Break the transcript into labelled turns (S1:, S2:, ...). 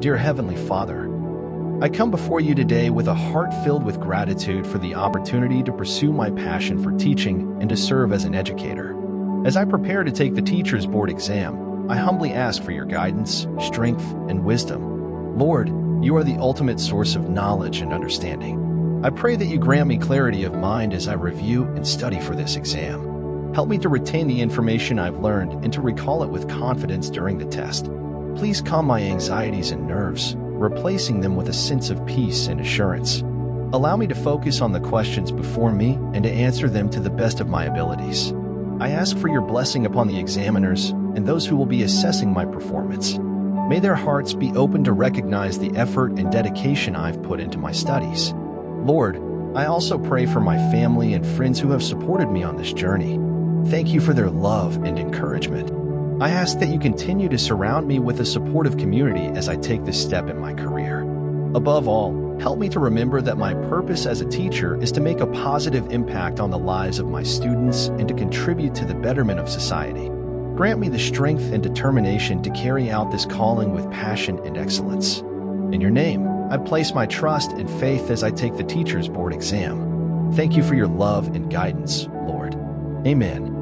S1: Dear Heavenly Father, I come before you today with a heart filled with gratitude for the opportunity to pursue my passion for teaching and to serve as an educator. As I prepare to take the Teacher's Board exam, I humbly ask for your guidance, strength, and wisdom. Lord, you are the ultimate source of knowledge and understanding. I pray that you grant me clarity of mind as I review and study for this exam. Help me to retain the information I've learned and to recall it with confidence during the test. Please calm my anxieties and nerves, replacing them with a sense of peace and assurance. Allow me to focus on the questions before me and to answer them to the best of my abilities. I ask for your blessing upon the examiners and those who will be assessing my performance. May their hearts be open to recognize the effort and dedication I've put into my studies. Lord, I also pray for my family and friends who have supported me on this journey. Thank you for their love and encouragement. I ask that you continue to surround me with a supportive community as I take this step in my career. Above all, help me to remember that my purpose as a teacher is to make a positive impact on the lives of my students and to contribute to the betterment of society. Grant me the strength and determination to carry out this calling with passion and excellence. In your name, I place my trust and faith as I take the Teacher's Board exam. Thank you for your love and guidance, Lord. Amen.